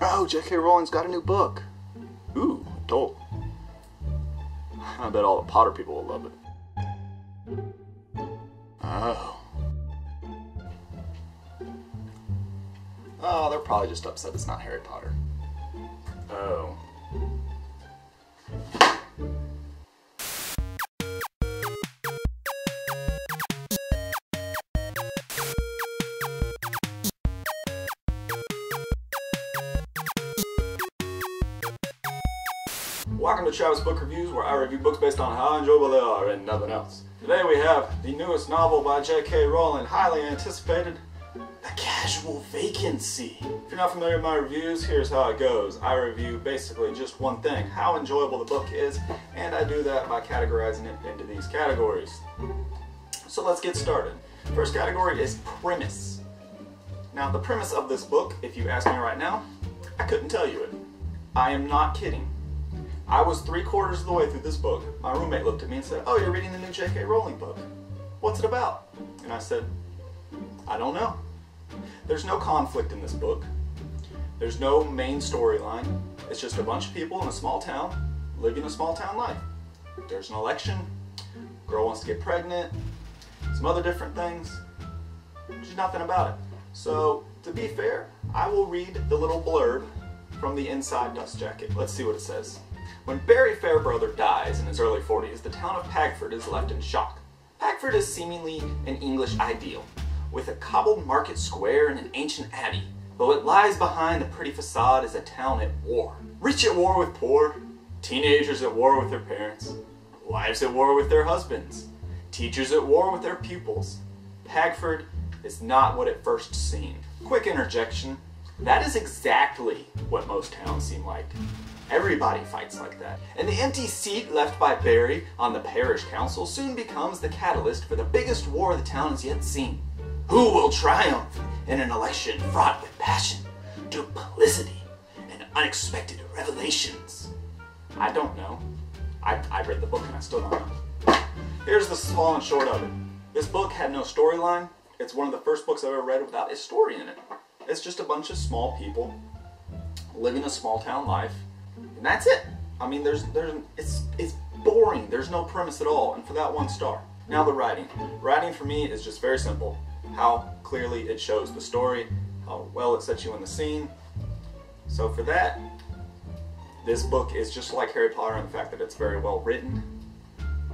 Oh, J.K. Rowling's got a new book. Ooh, adult. I bet all the Potter people will love it. Oh. Oh, they're probably just upset it's not Harry Potter. Oh. Welcome to Travis Book Reviews, where I review books based on how enjoyable they are and nothing else. Today we have the newest novel by J.K. Rowling, highly anticipated, The Casual Vacancy. If you're not familiar with my reviews, here's how it goes. I review basically just one thing, how enjoyable the book is, and I do that by categorizing it into these categories. So let's get started. First category is premise. Now the premise of this book, if you ask me right now, I couldn't tell you it. I am not kidding. I was three quarters of the way through this book. My roommate looked at me and said, Oh, you're reading the new J.K. Rowling book. What's it about? And I said, I don't know. There's no conflict in this book. There's no main storyline. It's just a bunch of people in a small town living a small town life. There's an election, girl wants to get pregnant, some other different things. There's nothing about it. So, to be fair, I will read the little blurb from the inside dust jacket. Let's see what it says. When Barry Fairbrother dies in his early 40s, the town of Pagford is left in shock. Pagford is seemingly an English ideal, with a cobbled market square and an ancient abbey, but what lies behind the pretty facade is a town at war. Rich at war with poor, teenagers at war with their parents, wives at war with their husbands, teachers at war with their pupils. Pagford is not what it first seemed. Quick interjection, that is exactly what most towns seem like. Everybody fights like that. And the empty seat left by Barry on the parish council soon becomes the catalyst for the biggest war the town has yet seen. Who will triumph in an election fraught with passion, duplicity, and unexpected revelations? I don't know. I, I read the book and I still don't know. Here's the small and short of it. This book had no storyline. It's one of the first books I've ever read without a story in it. It's just a bunch of small people living a small town life and that's it. I mean, there's there's it's it's boring. There's no premise at all, and for that one star. Now the writing. Writing for me is just very simple. How clearly it shows the story, how well it sets you in the scene. So for that, this book is just like Harry Potter in the fact that it's very well written.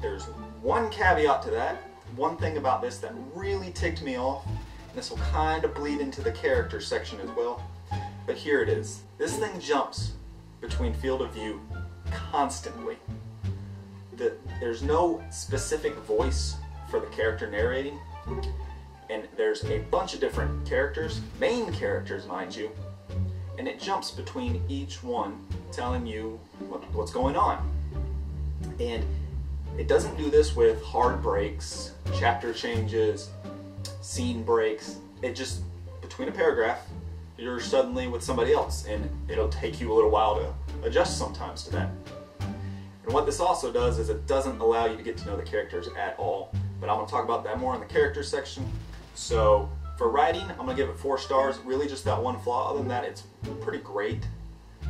There's one caveat to that. One thing about this that really ticked me off, and this will kind of bleed into the character section as well. But here it is. This thing jumps between field of view constantly. The, there's no specific voice for the character narrating, and there's a bunch of different characters, main characters, mind you, and it jumps between each one telling you what, what's going on. And it doesn't do this with hard breaks, chapter changes, scene breaks. It just, between a paragraph, you're suddenly with somebody else, and it'll take you a little while to adjust sometimes to that. And what this also does is it doesn't allow you to get to know the characters at all, but I'm going to talk about that more in the characters section. So for writing, I'm going to give it four stars, really just that one flaw. Other than that, it's pretty great.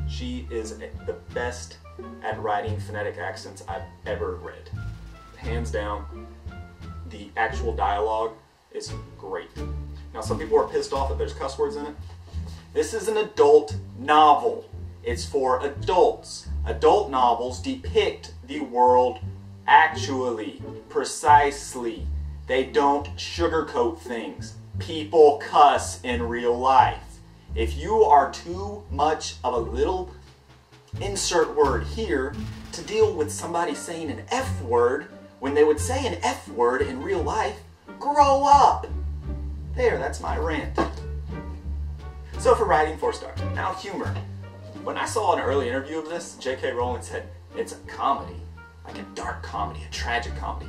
She is the best at writing phonetic accents I've ever read. Hands down, the actual dialogue is great. Now some people are pissed off that there's cuss words in it. This is an adult novel. It's for adults. Adult novels depict the world actually, precisely. They don't sugarcoat things. People cuss in real life. If you are too much of a little insert word here to deal with somebody saying an F word when they would say an F word in real life, grow up. There, that's my rant. So for writing, four stars. Now humor. When I saw an early interview of this, J.K. Rowling said it's a comedy, like a dark comedy, a tragic comedy.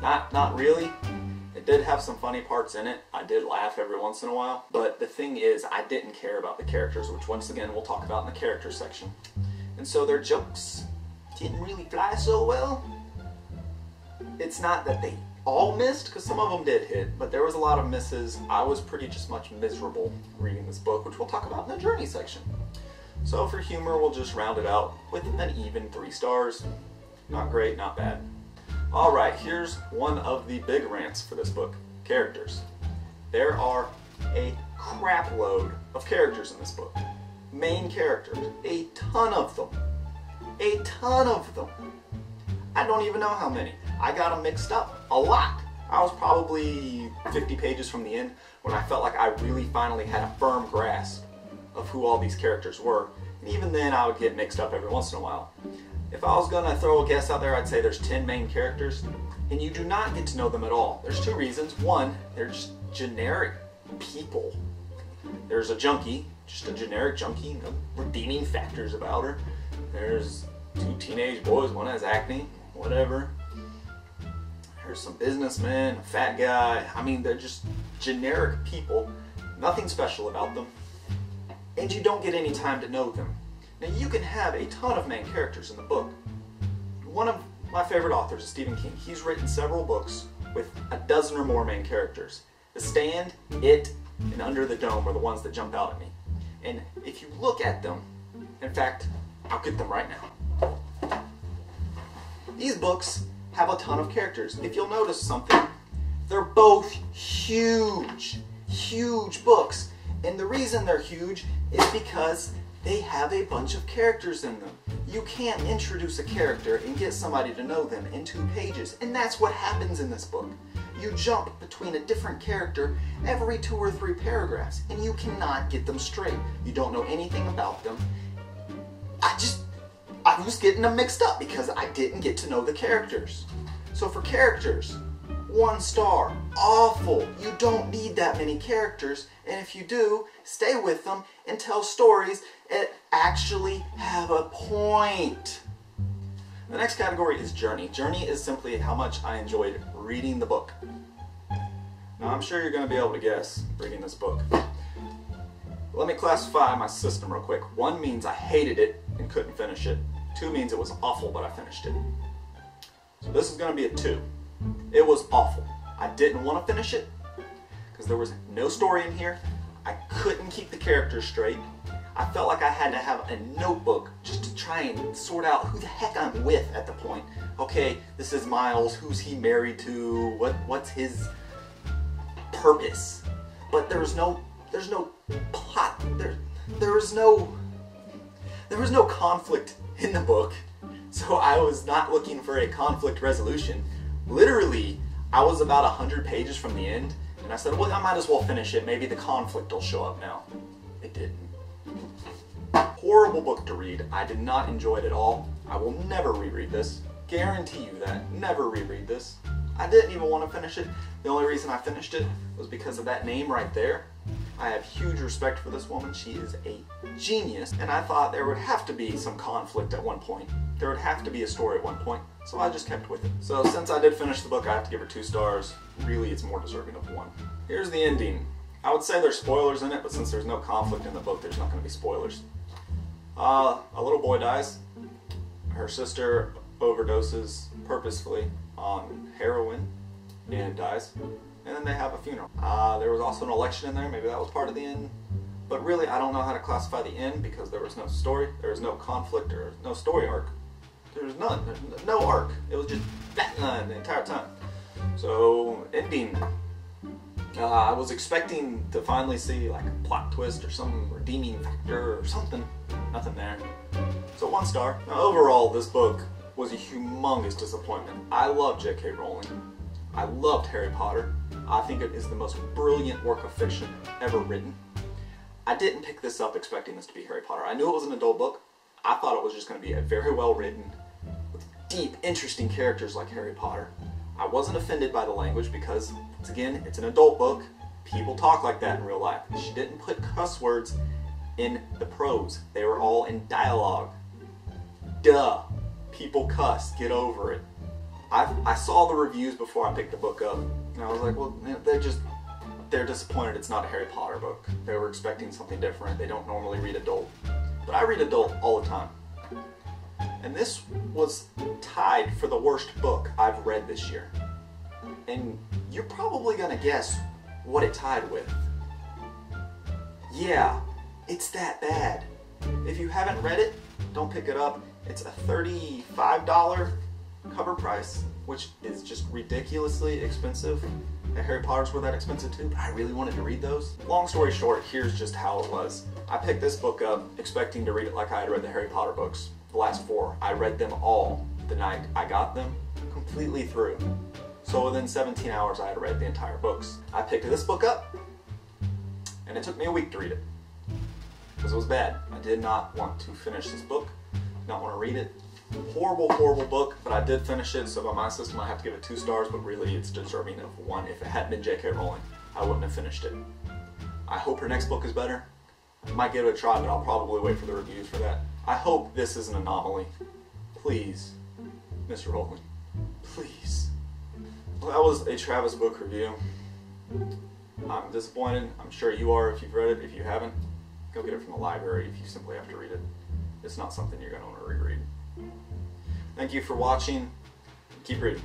Not, not really. It did have some funny parts in it. I did laugh every once in a while. But the thing is, I didn't care about the characters, which once again we'll talk about in the character section. And so their jokes didn't really fly so well. It's not that they all missed because some of them did hit, but there was a lot of misses. I was pretty just much miserable reading this book, which we'll talk about in the journey section. So for humor, we'll just round it out with an even three stars. Not great, not bad. All right, here's one of the big rants for this book. Characters. There are a crap load of characters in this book. Main characters, a ton of them. A ton of them. I don't even know how many. I got them mixed up a lot. I was probably 50 pages from the end when I felt like I really finally had a firm grasp of who all these characters were. And even then, I would get mixed up every once in a while. If I was gonna throw a guess out there, I'd say there's 10 main characters, and you do not get to know them at all. There's two reasons. One, they're just generic people. There's a junkie, just a generic junkie, no redeeming factors about her. There's two teenage boys, one has acne, whatever. There's some businessmen, a fat guy. I mean, they're just generic people. Nothing special about them. And you don't get any time to know them. Now, you can have a ton of main characters in the book. One of my favorite authors is Stephen King. He's written several books with a dozen or more main characters. The Stand, It, and Under the Dome are the ones that jump out at me. And if you look at them, in fact, I'll get them right now. These books have a ton of characters. If you'll notice something, they're both huge, huge books. And the reason they're huge is because they have a bunch of characters in them. You can't introduce a character and get somebody to know them in two pages. And that's what happens in this book. You jump between a different character every two or three paragraphs, and you cannot get them straight. You don't know anything about them. I just, I was getting them mixed up because I didn't get to know the characters. So for characters, one star, awful. You don't need that many characters, and if you do, stay with them and tell stories that actually have a point. The next category is journey. Journey is simply how much I enjoyed reading the book. Now I'm sure you're going to be able to guess reading this book. Let me classify my system real quick. One means I hated it and couldn't finish it. Two means it was awful but I finished it. So this is going to be a two. It was awful. I didn't want to finish it because there was no story in here. I couldn't keep the characters straight. I felt like I had to have a notebook just to try and sort out who the heck I'm with at the point. Okay, this is Miles. Who's he married to? What what's his purpose? But there's no there's no plot. There there is no there was no conflict in the book. So I was not looking for a conflict resolution. Literally, I was about 100 pages from the end, and I said, well, I might as well finish it. Maybe the conflict will show up now. It didn't. Horrible book to read. I did not enjoy it at all. I will never reread this. Guarantee you that. Never reread this. I didn't even want to finish it. The only reason I finished it was because of that name right there. I have huge respect for this woman. She is a genius, and I thought there would have to be some conflict at one point. There would have to be a story at one point, so I just kept with it. So since I did finish the book, I have to give her two stars. Really, it's more deserving of one. Here's the ending. I would say there's spoilers in it, but since there's no conflict in the book, there's not going to be spoilers. Uh, a little boy dies. Her sister overdoses purposefully on heroin and dies. And then they have a funeral. Uh, there was also an election in there. Maybe that was part of the end. But really, I don't know how to classify the end because there was no story, there was no conflict, or no story arc. There was none. No arc. It was just Batman the entire time. So, ending. Uh, I was expecting to finally see like a plot twist or some redeeming factor or something. Nothing there. So one star. Now overall, this book was a humongous disappointment. I love J.K. Rowling. I loved Harry Potter. I think it is the most brilliant work of fiction ever written. I didn't pick this up expecting this to be Harry Potter. I knew it was an adult book. I thought it was just going to be a very well written, with deep, interesting characters like Harry Potter. I wasn't offended by the language because, once again, it's an adult book. People talk like that in real life. She didn't put cuss words in the prose. They were all in dialogue. Duh. People cuss. Get over it. I, I saw the reviews before I picked the book up, and I was like, well, they're just they're disappointed it's not a Harry Potter book. They were expecting something different. They don't normally read adult. But I read adult all the time. And this was tied for the worst book I've read this year. and you're probably gonna guess what it tied with. Yeah, it's that bad. If you haven't read it, don't pick it up. It's a $35 cover price, which is just ridiculously expensive. And Harry Potter's were that expensive too, but I really wanted to read those. Long story short, here's just how it was. I picked this book up expecting to read it like I had read the Harry Potter books, the last four. I read them all the night I got them, completely through. So within 17 hours, I had read the entire books. I picked this book up, and it took me a week to read it because it was bad. I did not want to finish this book, not want to read it. Horrible, horrible book, but I did finish it, so by my system I have to give it two stars, but really it's deserving of one. If it hadn't been J.K. Rowling, I wouldn't have finished it. I hope her next book is better. I might give it a try, but I'll probably wait for the reviews for that. I hope this is an anomaly. Please, Mr. Rowling, please. Well, that was a Travis book review. I'm disappointed. I'm sure you are if you've read it. If you haven't, go get it from the library if you simply have to read it. It's not something you're going to want to reread. Thank you for watching. Keep reading.